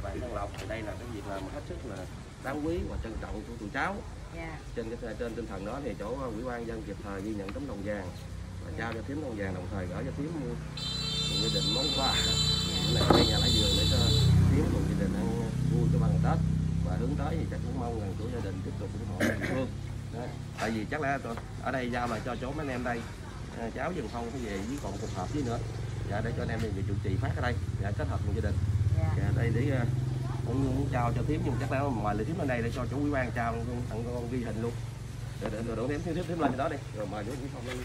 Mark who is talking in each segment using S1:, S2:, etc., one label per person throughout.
S1: địa bàn Tân Lộc thì đây là cái việc làm hết sức là đáng quý và trân trọng của tụi cháu.
S2: Dạ.
S1: Trên cái trên tinh thần đó thì chỗ ủy ban dân kịp thời ghi nhận tấm lòng vàng và trao cho thím đồng vàng đồng thời gửi cho thím gia đình món quà. Cái này đây nhà lá vườn để cho thím cùng gia đình ăn vui cho bằng tết. Và hướng tới thì chắc cũng mong rằng chủ gia đình tiếp tục ủng hộ địa phương Đó. tại vì chắc là ở đây giao lại cho chỗ mấy anh em đây. À, cháu dừng phong phải về với còn cuộc họp với nữa. Dạ để cho anh em về trụ trì phát ở đây. Dạ kết hợp cùng gia đình.
S2: Dạ.
S1: Dạ đây để à, cũng muốn trao cho thím nhưng chắc là ngoài lời thím lên đây để cho chú quý ban trao luôn thằng con ghi hình luôn để để đổ thím thím thím lên đó đi rồi mời chú quý phong lên luôn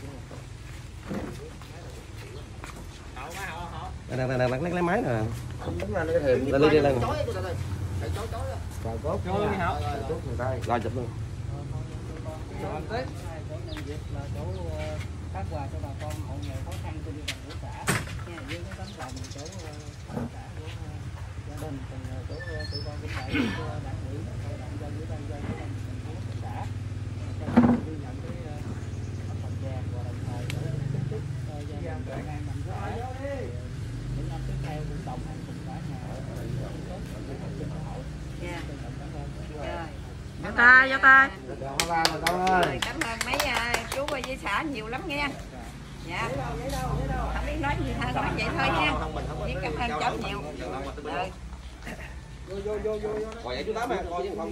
S1: đang đang đang lấy lấy máy nè lên lên lên rồi ta rồi chụp luôn
S3: ờ, phát quà cho bà con hộ nghèo khó khăn trên địa bàn của xã. Nha, với cái tấm lòng chỗ ờ, tất cả của ờ, gia đình cùng ờ, chỗ ờ, đại dân, dân
S2: dạ
S4: tay, giơ tay.
S2: Rồi, cảm ơn mấy à, chú ở dưới xã nhiều lắm nghe. Dạ. Không biết nói gì hơn nói vậy thôi nha. Với cảm ơn cháu nhiều. Rồi.
S1: Ngồi vậy chú tám à, coi với phòng